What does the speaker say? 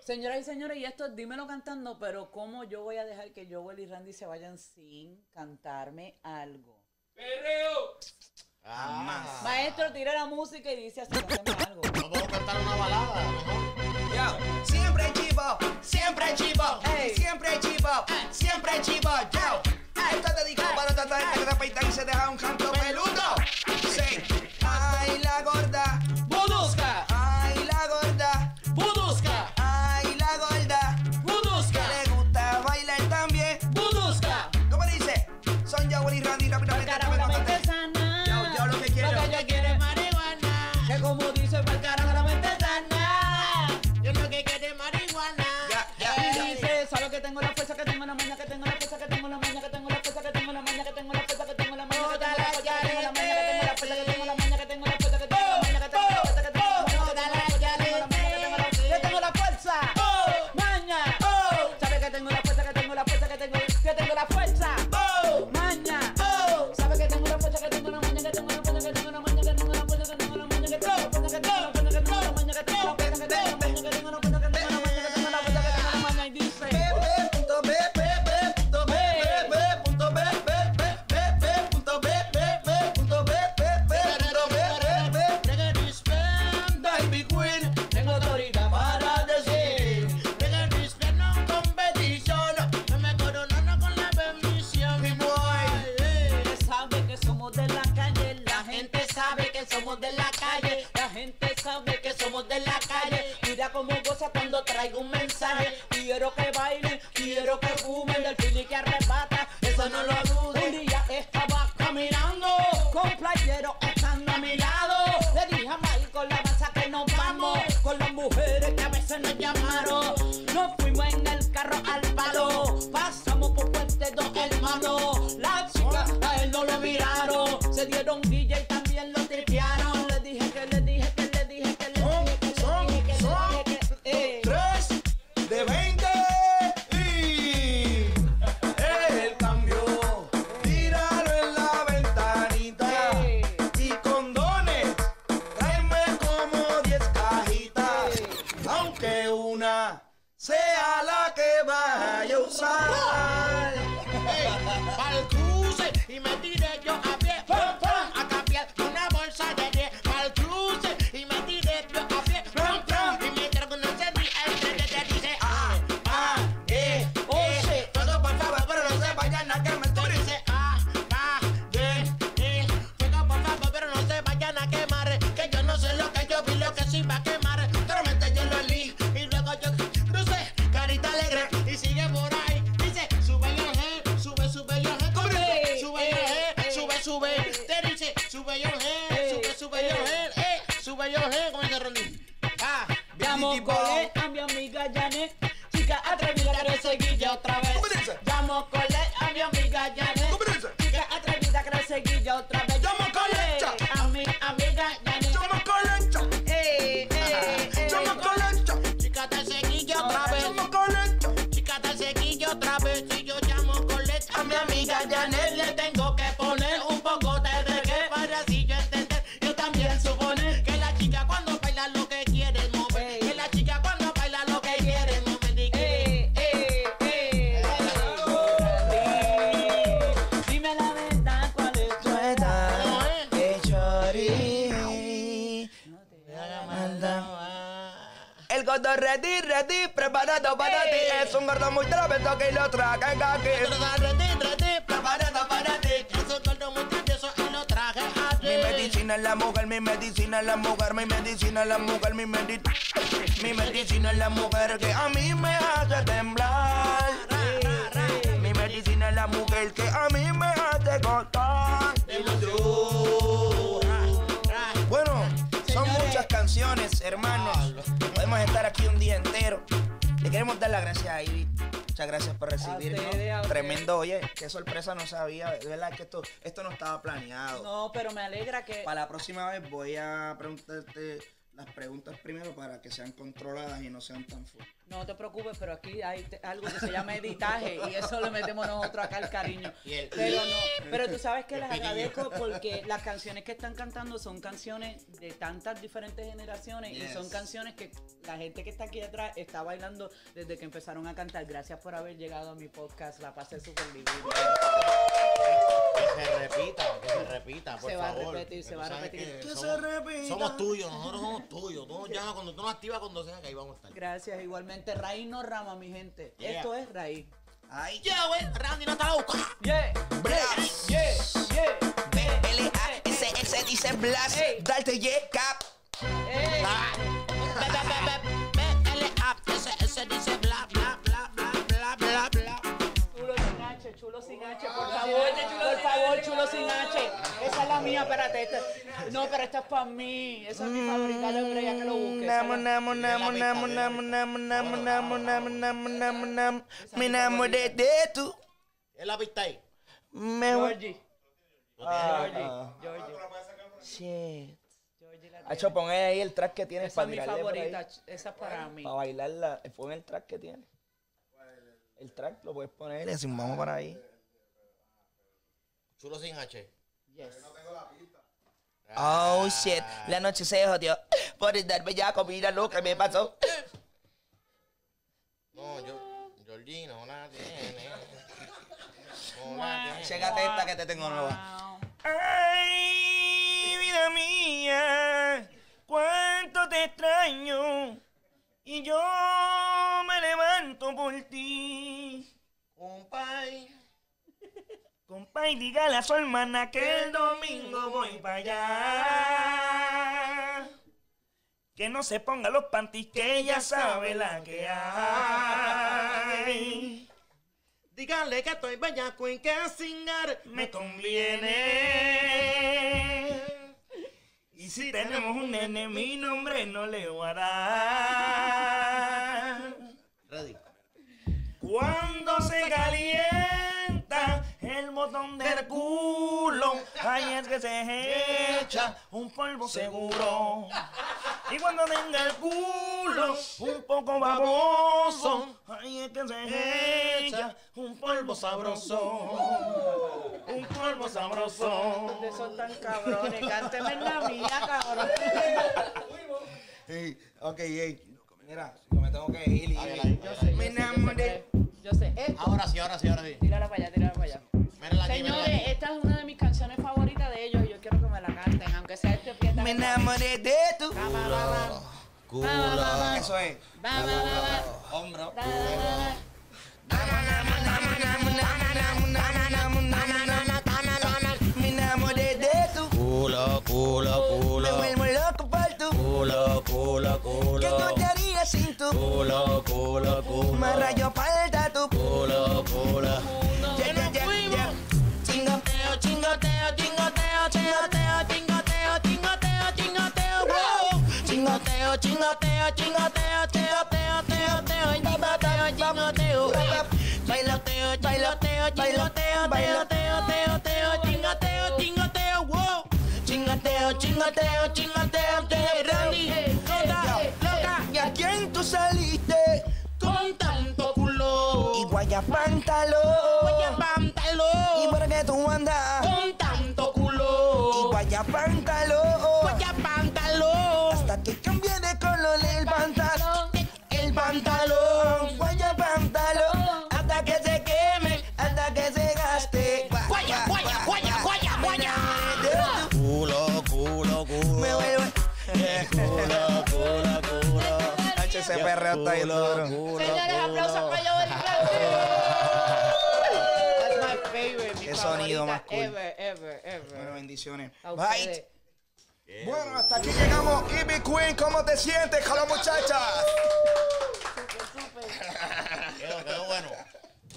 Señoras y señores, y esto Dímelo Cantando, pero ¿cómo yo voy a dejar que Joel y Randy se vayan sin cantarme algo? ¡Perreo! Ah. Maestro, tira la música y dice así, algo. la fuerza que tengo en la mañana que cuando traigo un mensaje. Quiero que bailen, quiero que fumen del feeling que arrebata. Eso no lo dudes. Un día estaba caminando con playero estando a mi lado. Le dije a Michael la masa que nos vamos con las mujeres que a veces nos llamaron. sube yo, eh, sube, sube yo, eh, eh sube yo, eh, con el de Ronin. Ah, vamos con él. Es un gordo muy travieso que lo traje aquí. Preparado para ti. Es un gordo muy travieso y lo traje aquí. Mi medicina es la mujer, mi medicina es la mujer, mi medicina es la mujer, mi medicina. Mi medicina es la mujer que a mí me hace temblar. Mi medicina es la mujer que a mí me hace cortar. Bueno, son muchas canciones, hermanos. Podemos estar aquí un día entero. Le queremos dar las gracias a Ivy. Muchas gracias por recibirnos. Tremendo, oye, qué sorpresa no sabía, de verdad que esto, esto no estaba planeado. No, pero me alegra que. Para la próxima vez voy a preguntarte las preguntas primero para que sean controladas y no sean tan fuertes. No te preocupes, pero aquí hay algo que se llama editaje y eso le metemos nosotros acá el cariño. El- Pero no, pero tú sabes que les agradezco porque las canciones que están cantando son canciones de tantas diferentes generaciones y son canciones que la gente que está aquí atrás está bailando desde que empezaron a cantar. Gracias por haber llegado a mi podcast, la pasé súper divina. Que se repita, que se repita, por Se va a favor. repetir, se va a repetir. que Que somos- se repita. Somos tuyos, nosotros somos tuyos. Tú nos llamas cuando tú nos activas, cuando sea, que ahí vamos a estar. Gracias, igualmente. Raíz no rama, mi gente. Yeah. Esto es raíz. Ay, Ya, güey, Randy no está buscando. Yeah, Blast. yeah, yeah. B-L-A-S-S dice Blast. Ey. Darte J-Cap. Ey. no, pero esta es para mí. Esa es mi favorita, yo creo ya que lo busque. esa es Namo, namo, namo, namo, namo, namo, namo, namo, namo, namo, namo, namo. Me enamoré de tú. Es la pista ahí. Me Georgie, Georgie. Georgie, Shit. Georgie la Hacho, pon ahí el track que tienes Esa para es mi tirarle por ahí. favorita, ch- esa es para mí. Para bailarla. Pon el track que tiene. El track lo puedes poner y decimos, vamos para ahí. Chulo sin H. Yes. Oh shit, la noche se jodió. Por estar bellaco, mira lo que me pasó. No, yo, Georgie no la tiene. No la tiene. Chégate esta que te tengo nueva. Ay, vida mía, cuánto te extraño. Y yo me levanto por ti. Compa, y dígale a su hermana que el domingo voy para allá. Que no se ponga los panties, que ella sabe la que hay. Dígale que estoy bellaco y que cingar Me conviene. Y si tenemos un nene, mi nombre no le voy a dar. Ready. Cuando se calienta el botón del culo, ahí es que se echa un polvo seguro. Y cuando tenga el culo un poco baboso, ahí es que se echa un polvo sabroso. Un polvo sabroso. Ustedes son tan cabrones, cánteme en la mía, cabrón. Ey, ok, ey. Mira, yo me tengo que ir. y- Yo sé, Me sé, yo sé enamoré. que- Yo sé, esto. Ahora sí, ahora sí, ahora sí. Tírala para allá. Cura. Eso es. Hombro. chingateo, chingateo, chingateo, chingateo, chingateo, chingateo, bailoteo, bailoteo, bailoteo, bailoteo, teo, teo, chingateo, chingateo, wow, chingateo, chingateo, chingateo, teo, Randy, loca, loca, ¿y a quién tú saliste con tanto culo? Y guaya pantalón, guaya pantalón, y por qué tú andas con tanto culo, y guaya pantalón. le está. Señores, aplausos para Joel That's my favorite. Mi Qué sonido más cool. Ever, ever, ever. Bueno, bendiciones. Bye. Yeah. Bueno, hasta aquí llegamos. Ivy Queen, ¿cómo te sientes con las muchachas? Súper, súper.